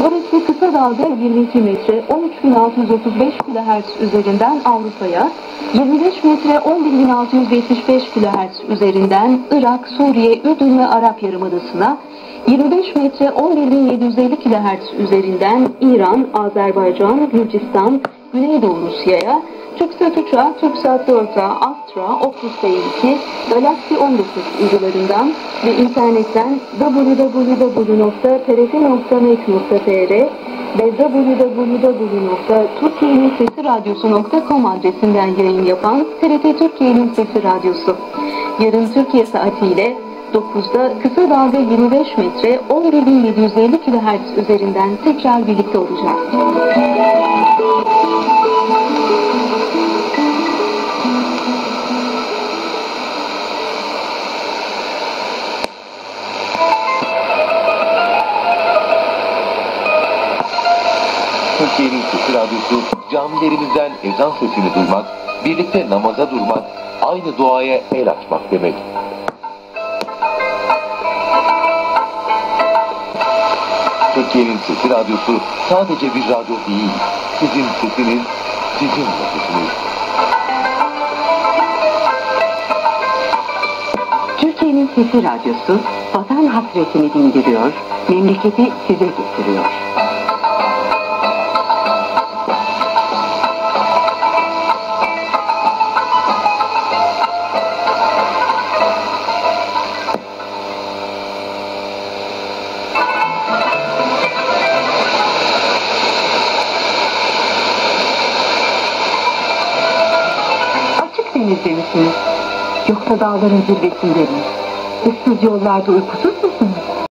Burası kısa dalga 22 metre 13.635 kHz üzerinden Avrupa'ya, 25 metre 11.675 kHz üzerinden Irak, Suriye, Ürdün ve Arap Yarımadası'na, 25 metre 11.750 kHz üzerinden İran, Azerbaycan, Gürcistan, Güneydoğu Rusya'ya, TürkSat uçağı, TürkSat 4A, Astra, Optus B2, Galaxy 19 uydularından ve internetten www.trt.net.tr ve www.turkiye'nin adresinden yayın yapan TRT Türkiye'nin Sesi Radyosu. Yarın Türkiye saatiyle 9'da kısa dalga 25 metre 11.750 kHz üzerinden tekrar birlikte olacağız. Türkiye'nin Sesi Radyosu camilerimizden ezan sesini duymak, birlikte namaza durmak, aynı duaya el açmak demek. Türkiye'nin Sesi Radyosu sadece bir radyo değil, sizin sesiniz, sizin nefesiniz. Türkiye'nin Sesi Radyosu vatan hasretini dindiriyor, memleketi size getiriyor. Denizde misiniz? Yoksa dağların zirvesinde mi? Issız yollarda uykusuz musunuz?